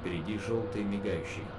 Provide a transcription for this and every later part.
Впереди желтый мигающий.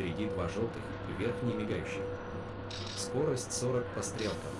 Впереди два желтых, верхний мигающий. Скорость 40 по стрелкам.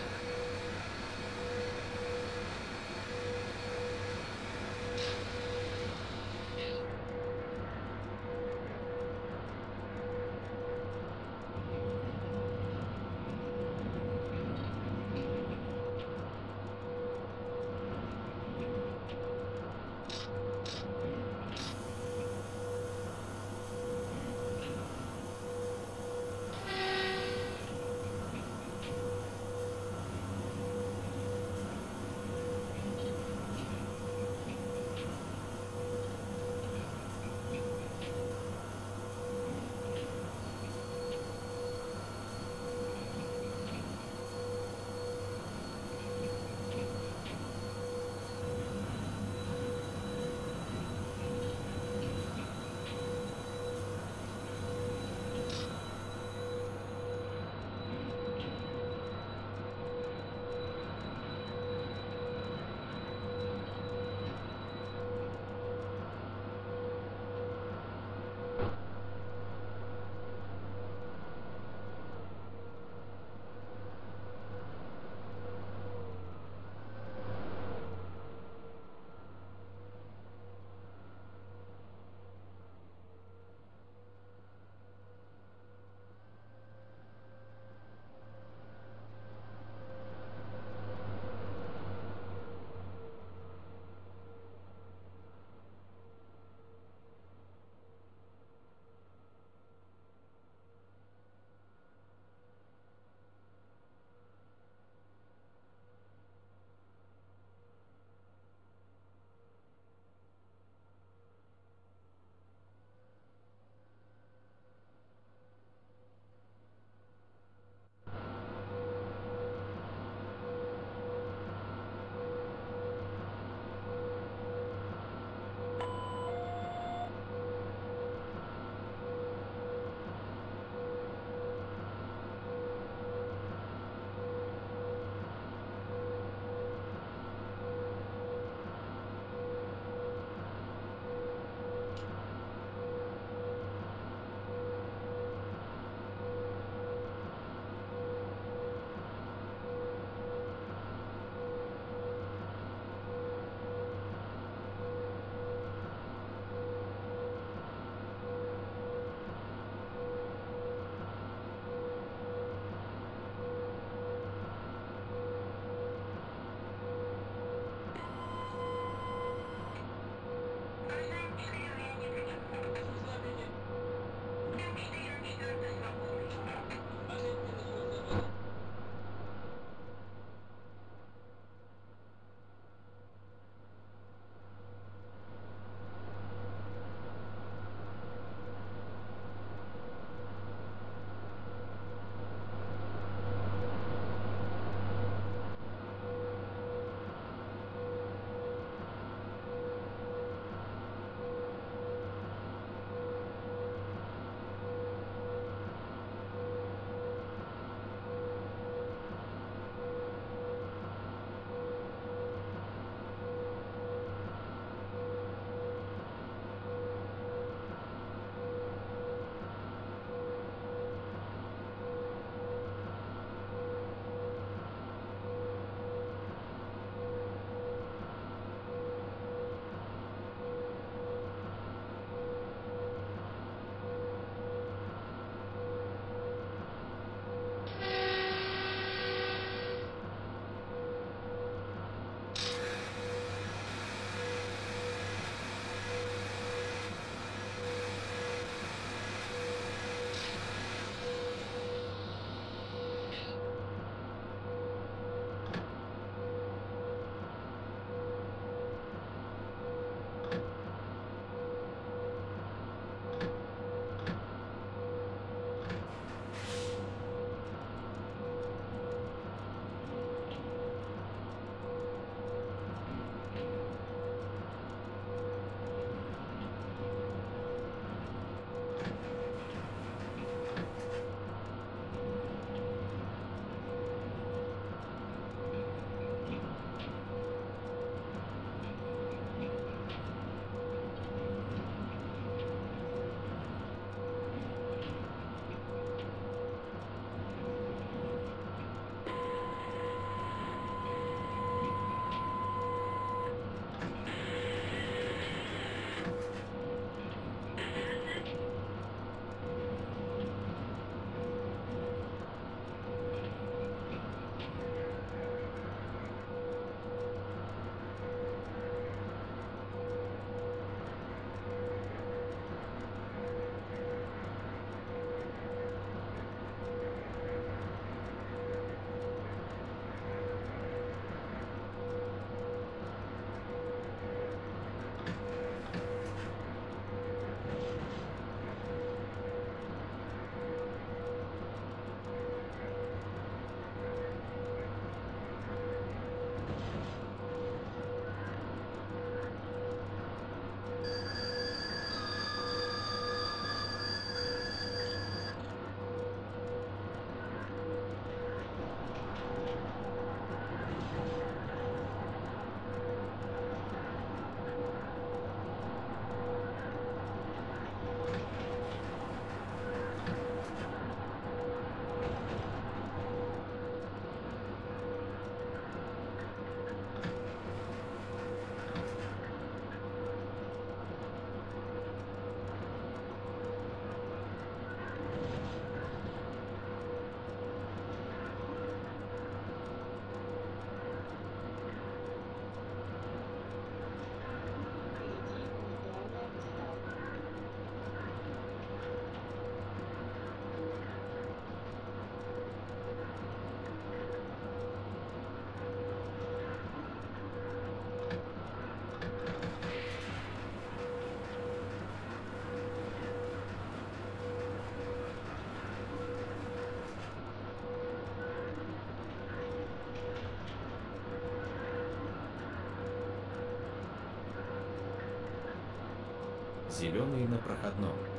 Зеленый на проходном.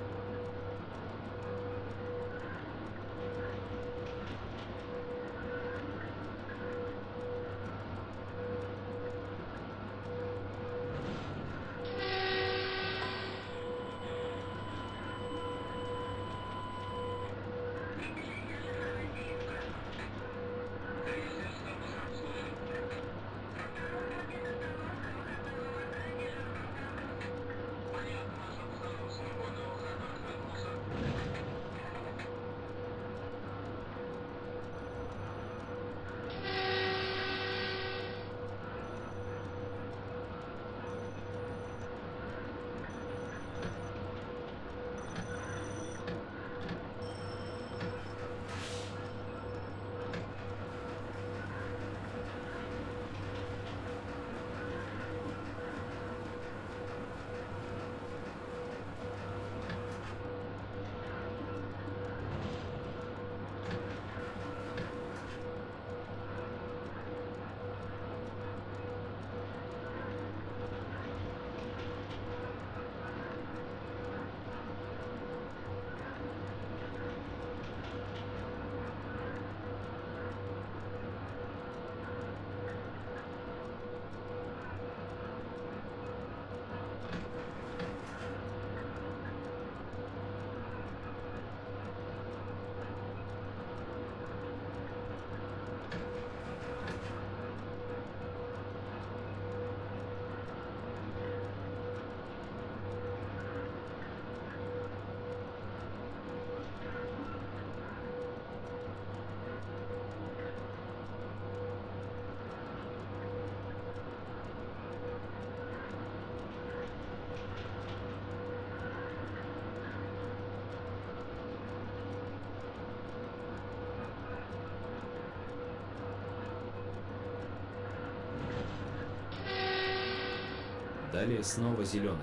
Далее снова зеленый.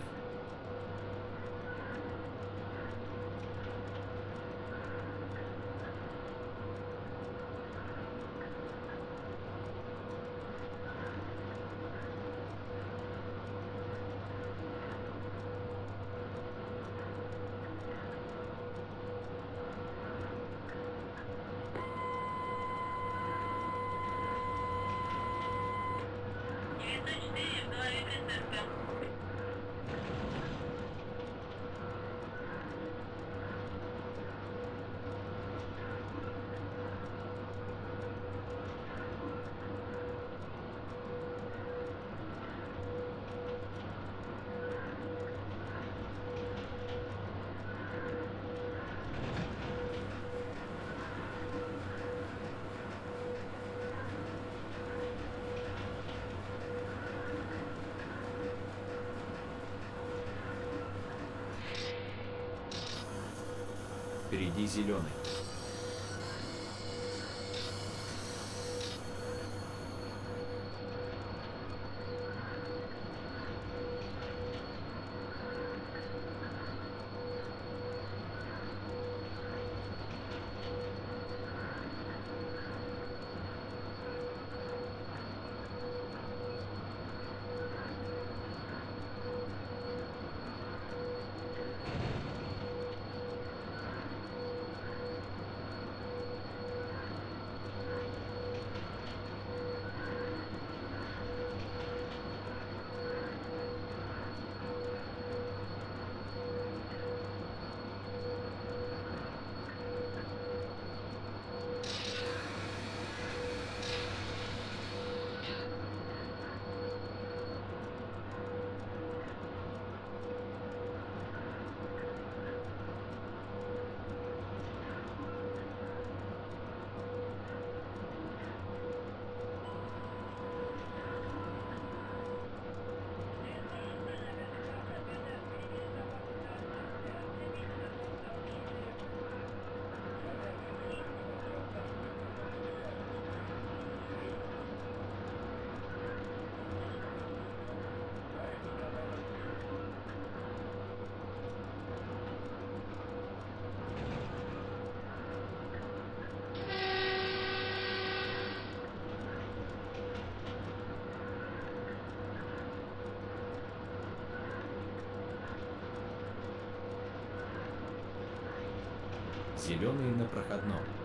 Зеленый на проходном.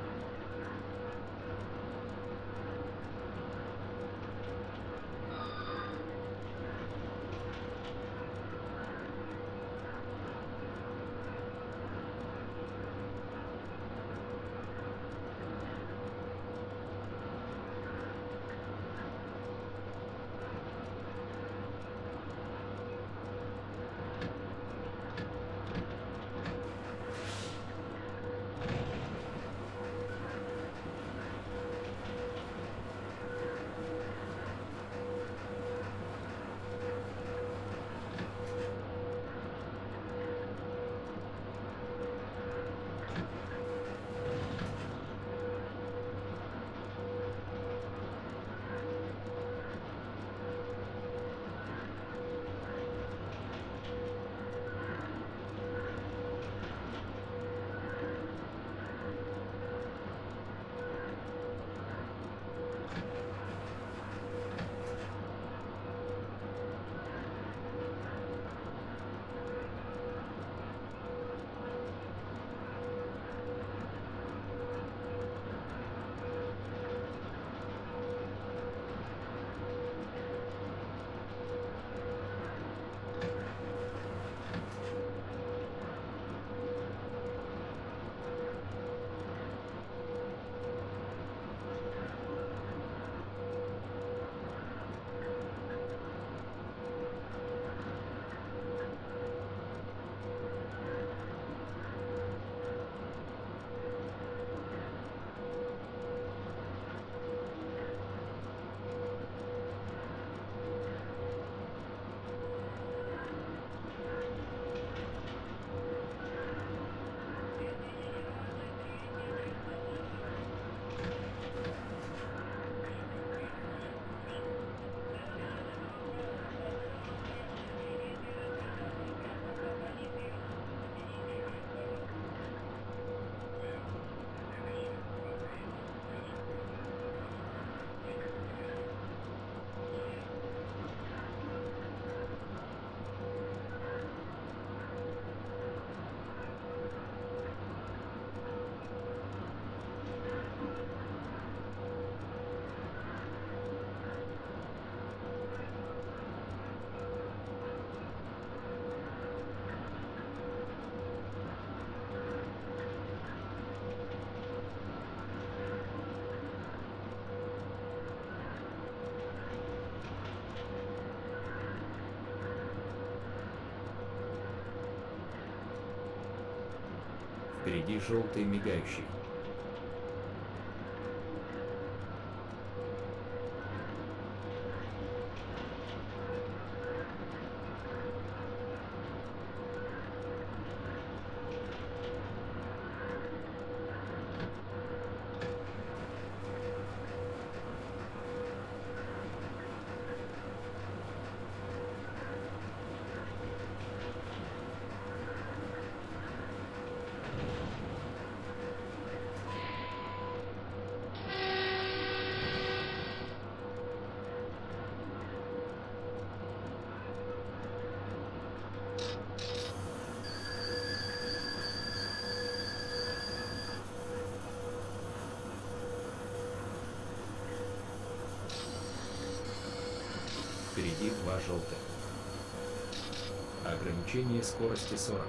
Впереди желтый мигающий. Желтых. Ограничение скорости 40.